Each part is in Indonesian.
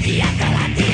e a caladinha.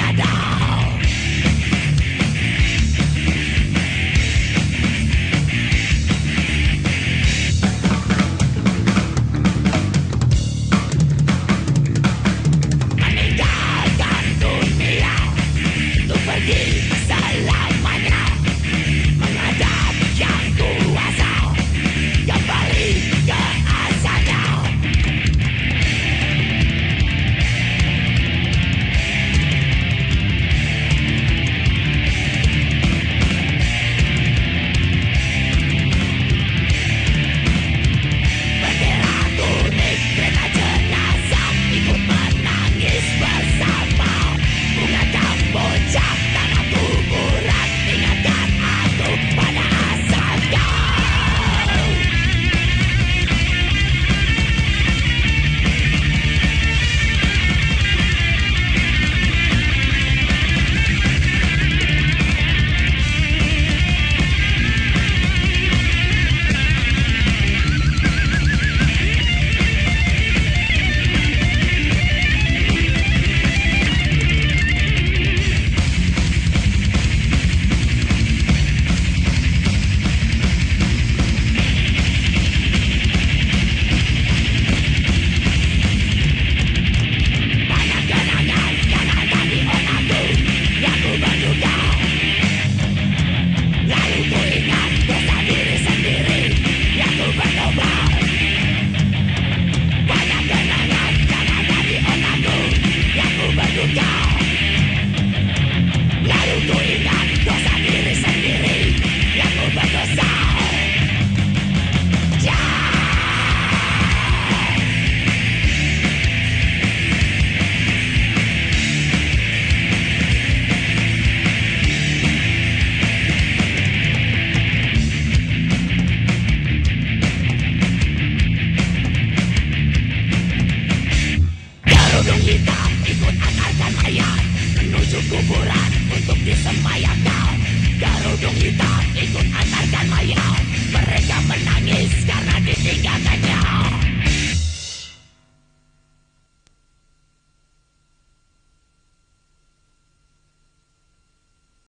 pun akan ayat menuju kuburan untuk disemayamkan Garudung hitam ikut antarkan mayat. Mereka menangis karena ditinggalkan